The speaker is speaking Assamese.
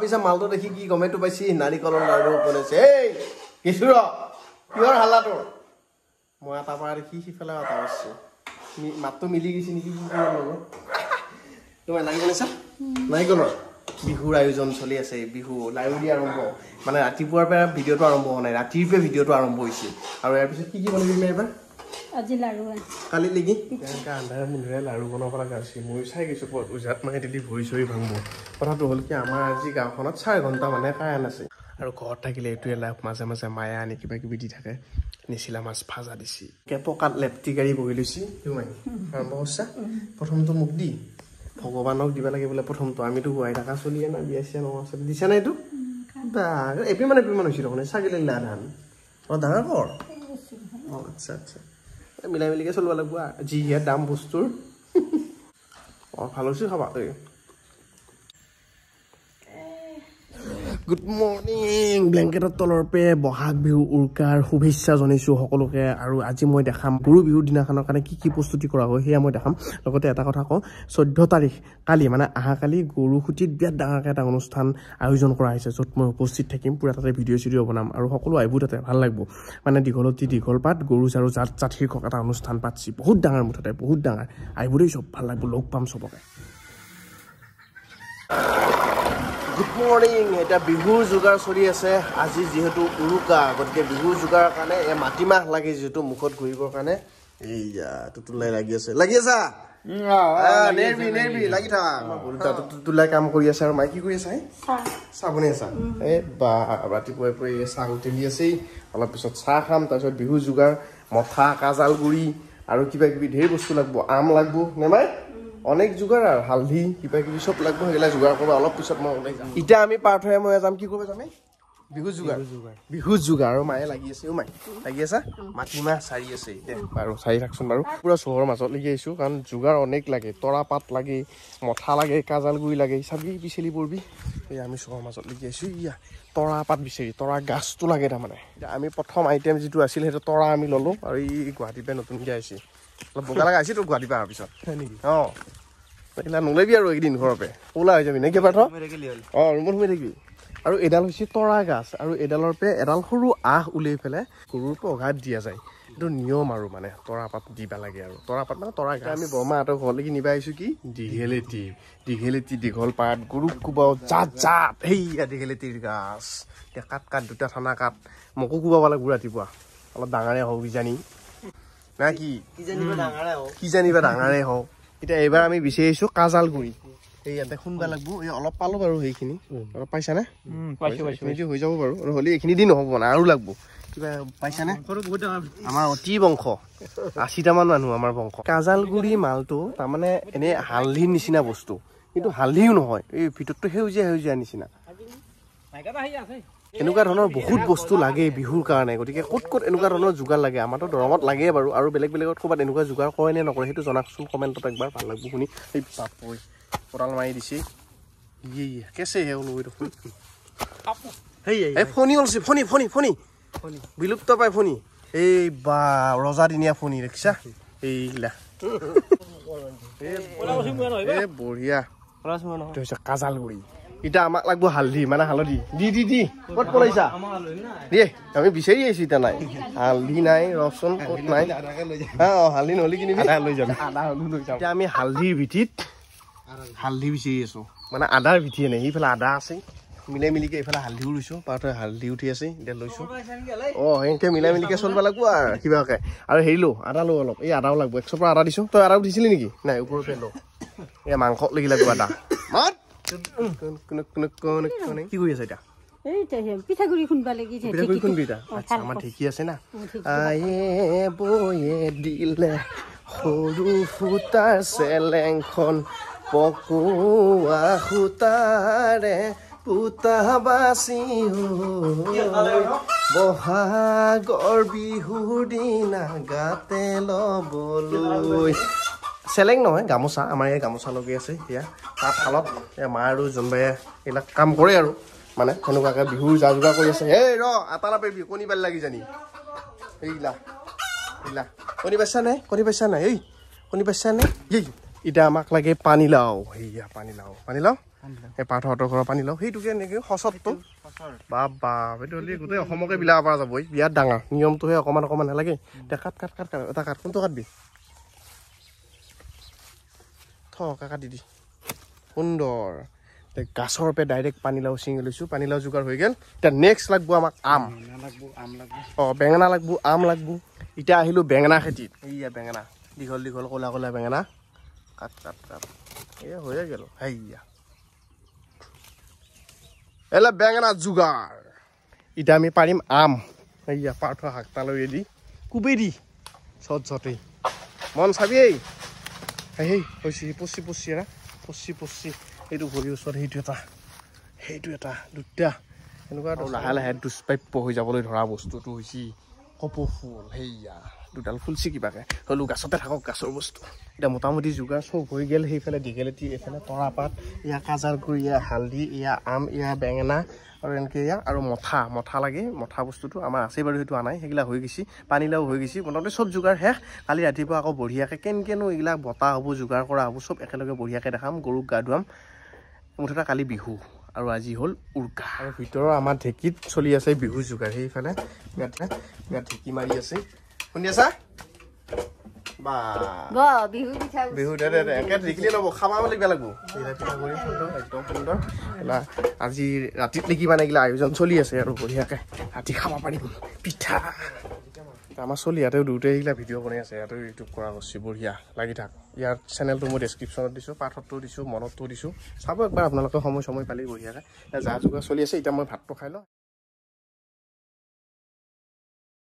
পিছে মালটো দেখি কি গমেটো পাইছি নাৰিকলৰ লাড়ু বনাইছে। এই কিশোৰ কিহৰ হাল্লা তোৰ? মই এটা পৰা দেখি সিফালে এটা পাইছো। মাতটো মিলি গৈছে নেকি কি কৰিব লাগিব তোমাৰ নাৰিকল বনাইছা নাৰিকলৰ। বিহুৰ আয়োজন চলি আছে বিহু লাড়ু দি আৰম্ভ। মানে ৰাতিপুৱাৰ পৰা ভিডিঅ'টো আৰম্ভ হোৱা নাই ৰাতিৰ পৰা ভিডিঅ'টো আৰম্ভ হৈছে। আৰু ইয়াৰ পিছত কি কি বনাবি এইবাৰ? আজি লাড়ু আছে কালি নেকি? আন্ধাৰে মুন্ধাৰে লাড়ু বনাব লগা হৈছিল মই চাই গৈছোঁ ক'ত উজাত মাৰি দিলি ভৰি চৰি ভাঙব। কথাটো হ'ল কি আমাৰ আজি গাঁওখনত চাৰি ঘণ্টা মানে কাৰেণ্ট আছে। আৰু ঘৰত থাকিলে এইটোৱে লাভ। মাজে মাজে মায়ে আনি কিবা কিবি দি থাকে। নিচিলা মাছ ভাজা দিছি। পকাত লেপটি গাড়ী বহি লৈছি। তুমি আৰম্ভ কৰিছা প্ৰথমটো মোক দি। ভগৱানক দিব লাগে বোলে প্ৰথমটো। আমিতো গুৱাই থকা চলিয়ে না বিয়া চিয়া নোহোৱা চলি দিছা নাই এইটো? বা এপি মানে এপি মান হৈছিল। দেখোন ছাগলী লা ধান। অলপ ডাঙৰ কৰ? অঁ আচ্ছা আচ্ছা। মিলাই মিলিকে চলিব লাগিব যিহে দাম বস্তুৰ। অঁ ভাল হৈছে খাবা এই। গুড মৰ্ণিং ব্লেংকেটৰ তলৰ পৰা বহাগ বিহু উৰুকাৰ শুভেচ্ছা জনাইছোঁ সকলোকে। আৰু আজি মই দেখাম গৰু বিহুৰ দিনাখনৰ কাৰণে কি কি প্ৰস্তুতি কৰা হয় সেয়া মই দেখাম। লগতে এটা কথা কওঁ চৈধ্য তাৰিখ কালি মানে অহাকালি গৰু খুটিত বিৰাট ডাঙৰকৈ এটা অনুষ্ঠান আয়োজন কৰা হৈছে য'ত মই উপস্থিত থাকিম পূৰা তাতে ভিডিঅ' চিডিঅ' বনাম আৰু সকলো আহিব তাতে ভাল লাগিব। মানে দীঘলতি দীঘল পাত গৰু চাৰু জাত জাত শীৰ্ষক এটা অনুষ্ঠান পাতিছে বহুত ডাঙৰ মুঠতে বহুত ডাঙৰ। আহিব দেই চব ভাল লাগিব লগ পাম চবকে। গুড মৰ্ণিং এতিয়া বিহুৰ যোগাৰ চলি আছে। আজি যিহেতু উৰুকা গতিকে বিহুৰ যোগাৰৰ কাৰণে এই মাটিমাহ লাগে যিহেতু মুখত ঘূৰিবৰ কাৰণে। এইয়া টুটুলাই লাগি আছে। লাগি আছা? আহ, নেৰবি নেৰবি লাগি থাকা। টুটুলাই কাম কৰি আছে আৰু মাই কি কৰি আছে? চাহ। বনাই আছা? এই বা ৰাতিপুৱাই পুৱাই এই চাহ উতলি আছেই। অলপ পিছত চাহ খাম তাৰপিছত বিহু যোগাৰ মঠা কাজাল গুৰি আৰু কিবা কিবি ধেৰ বস্তু লাগিব। আম লাগিব নেমাই অনেক যোগাৰ আৰু হালধি কিবা কিবি চব লাগিব সেইবিলাক যোগাৰ কৰিব অলপ পিছত মই ওলাই যাম। এতিয়া আমি পাৰ্থয়ে মই যাম কি কৰিব এই? বিহু যোগাৰ। বিহু যোগাৰ। আৰু মায়ে লাগি আছে মাই। লাগি আছা? মাটিমাহ চাৰি আছে বাৰু চাৰি থাকচোন বাৰু। পুৰা চহৰৰ মাজত লাগি আহিছোঁ কাৰণ যোগাৰ অনেক লাগে। তৰা পাত লাগে মঠা লাগে কাজাল গুৰি লাগে চাবি বিচাৰি পৰিবি। এই আমি চহৰৰ মাজত লাগি আহিছোঁ। ইয়া তৰা পাত বিচাৰি তৰা গাছটো লাগে তাৰমানে। এতিয়া আমি প্ৰথম আইটেম যিটো আছিল সেইটো তৰা আমি ল'লোঁ। আৰু ই গুৱাহাটীৰ পৰা নতুনকৈ আহিছে। অলপ বগা লগা আহিছেতো গুৱাহাটীৰ পৰা অহাৰ পিছত। অঁ। এইবিলাক নল'বি আৰু এইকেইদিন ঘৰৰ পৰা ওলা হৈ যাবি নে কিবা থ অঁ ৰুমত সোমাই থাকিবি। আৰু এডাল হৈছে তৰা গাছ আৰু এডালৰ পৰা এডাল সৰু আহ উলিয়াই পেলাই গৰুৰ পঘাত দিয়া যায়। এইটো নিয়ম আৰু মানে তৰা পাত দিব লাগে আৰু। তৰা পাত মানে তৰা গাছ। আমি বৰমাহঁতৰ ঘৰলৈকে নিব আহিছোঁ কি? দীঘেলেটি। দীঘেলেটি দীঘল পাত গৰুক কোবাও জাত জাত। সেইয়া দীঘেলেটিৰ গাছ। এতিয়া কাট কাট দুটা থানা কাট। মোকো কোবাব লাগিব ৰাতিপুৱা। অলপ ডাঙৰে হওক কিজানি। না কি? কি জানিবা ডাঙৰে হওক এতিয়া এইবাৰ আমি বিচাৰি আহিছোঁ কাজালগুৰি এই ইয়াতে শুনবা লাগব। এই অলপ পালো বাৰু সেইখিনি। অলপ পাইছানে? এইখিনি হৈ যাব বাৰু। আৰু হ'লে এইখিনি দি নহ'ব মানে আৰু লাগব। কিবা পাইছানে? আমাৰ অতি বংশ। আশীটামান মানুহ আমাৰ বংশ। কাজালগুৰি মালটো তাৰমানে এনেই হালধিৰ নিচিনা বস্তু। কিন্তু হালধিও নহয়। এই ভিতৰটো সেউজীয়া সেউজীয়া নিচিনা। এনেকুৱা ধৰণৰ বহুত বস্তু লাগে বিহুৰ কাৰণে। গতিকে ক'ত ক'ত এনেকুৱা ধৰণৰ যোগাৰ লাগে আমাৰতো দৰঙত লাগে বাৰু আৰু বেলেগ বেলেগত ক'ৰবাত এনেকুৱা যোগাৰ কৰে নে নকৰে সেইটো জনাকচোন কমেণ্টত একবাৰ ভাল লাগিব শুনি। এই বাপৈ কোডাল মাৰি দিছে। ইয়ে ইয়ে কেছে হে ওলো দেখোন। এই ফণি ওলছে ফণি ফণি ফণি। বিলুপ্ত পাই ফণি। এই বা ৰজাদিনীয়া ফণি দেখিছা? এইগিলা এ বঢ়িয়া। কাজালগুৰি এতিয়া আমাক লাগব হালধি মানে হালধি। দি দি দি ক'ত পলাইছা? দিয়ে আমি বিচাৰি আহিছো এতিয়া নাই। হালধি নাই ৰচোন ক'ত নাই? অঁ হালধি নহ'লে কিনিবি। লৈ যাম। আদা এতিয়া আমি হালধিৰ ভিঠিত হালধি বিচাৰি আছো। মানে আদাৰ ভিঠিয়ে নাই সেইফালে আদা আছে। মিলাই মিলিকে এইফালে হালধিও লৈছোঁ পাৰতে হালধি উঠি আছে এতিয়া লৈছোঁ। অঁ সেনেকৈ মিলাই মিলিকে চলিব লাগিব আৰু কিবাকে। আৰু হেৰি লো আদা লো অলপ এই আদাও লাগিব একশৰ পৰা আদা দিছোঁ। তই আদাও দিছিলি নেকি? নাই ওপৰতে ল। এই মাংস লাগি লাগিব আদা। মাত! কি কৰি আছে এতিয়া পিঠাগুৰি খুন্দবা লাগিছে পিঠাগুৰি খুন্দিবি এতিয়া আচ্ছা আমাৰ ঢেঁকী আছে না আয়ে বয়ে দিলে সৰু সূতাৰ চেলেংখন পকোৱা সূতাৰে পুতা বাচি বহাগৰ বিহুৰ দিনা গাতে ল'বলৈ চেলেং নহয় গামোচা। আমাৰ ইয়াত গামোচা লগি আছে এতিয়া। তাঁতশালত এয়া মা আৰু জোনবায়ে এইবিলাক কাম কৰে আৰু। মানে সেনেকুৱাকৈ বিহুৰ যা যোগাৰ কৰি আছে। এই ৰ আটা কণী পালি লাগি জানি। এইগিলা এইগিলা। কণী পাইছা নাই কণী পাইছা নাই? এই কণী পাইছা নাই এই এতিয়া আমাক লাগে পানীলাও সেয়া পানীলাও পানীলাও এই পাৰ্থহঁতৰ ঘৰৰ পানীলাও সেইটোকে নেকি সচতটো। বাপ হ'লে গোটেই অসমকে বিলাব পৰা যাব। এই বিৰাট ডাঙৰ। নিয়মটোহে অকণমান অকণমান নালাগে। এতিয়া কাট কাট কাট কাট। এটা কাট। কোনটো কাটবি? থকা কাটি দি সুন্দৰ। গাছৰ পৰা ডাইৰেক্ট পানীলাও ছিঙি লৈছোঁ পানীলাও যোগাৰ হৈ গ'ল। এতিয়া নেক্সট লাগব আমাক আম। অঁ বেঙেনা লাগব আম লাগব। এতিয়া আহিলোঁ বেঙেনা খেতিত। এইয়া বেঙেনা দীঘল দীঘল ক'লা ক'লা বেঙেনা। কাট কাট কাট। এই হৈয়ে গ'ল হেইয়া। এলে বেঙেনা যোগাৰ। এতিয়া আমি পাৰিম আম। এইয়া পাৰ্থ শাকতালৈ দি কোবেই দি চট চটেই মন চাবি এই। সেই হৈছে পচি পচি এৰা। পচি পচি। সেইটো ভৰিৰ ওচৰত সেইটো এটা সেইটো এটা দুটা। এনেকুৱা লাহে লাহে দুষ্প্ৰাপ্য হৈ যাবলৈ ধৰা বস্তুটো হৈছে কপৌ ফুল। সেয়া দুডাল ফুলছি কিবাকে। হ'লেও গাছতে থাকক গাছৰ বস্তু। এতিয়া মোটামুটি যোগাৰ চব হৈ গ'ল সেইফালে দীঘলেতি এইফালে তৰাপাত এয়া কাজাৰ গুৰি এয়া হালধি এয়া আম এয়া বেঙেনা আৰু এনেকৈ এয়া আৰু মঠা মঠা লাগে মঠা বস্তুটো আমাৰ আছেই বাৰু সেইটো আনাই সেইবিলাক হৈ গৈছে পানীলাও হৈ গৈছে মোটামুটি চব যোগাৰ শেষ। কালি ৰাতিপুৱা আকৌ বঢ়িয়াকৈ কেনকেনো এইবিলাক বতাহ হ'ব যোগাৰ কৰা হ'ব চব একেলগে বঢ়িয়াকৈ দেখাম গৰুক গা ধুৱাম। মুঠতে কালি বিহু আৰু আজি হ'ল উৰুকা। আৰু ভিতৰৰ আমাৰ ঢেঁকীত চলি আছে বিহু যোগাৰ সেইফালে। ইয়াতে ইয়াত ঢেঁকী মাৰি আছে। শুনি আছা? এলা আজি ৰাতিত নেকি মানে এইগিলা আয়োজন চলি আছে আৰু বঢ়িয়াকৈ। ৰাতি খাব পাৰিম। পিঠা। আমাৰ চলি ইয়াতেও দুয়োটাই এইগিলা ভিডিঅ' বনাই আছে। ইয়াতেও ইউটিউব কৰা কৰিছে বঢ়িয়া। লাগি থাক। ইয়াৰ চেনেলটো মই ডেছক্ৰিপশ্যনত দিছোঁ পাঠতো দিছোঁ মনতো দিছোঁ। চাব একবাৰ আপোনালোকে সময় সময় পালেই বঢ়িয়াকৈ। যা যোগাৰ চলি আছে এতিয়া মই ভাতটো খাই লওঁ।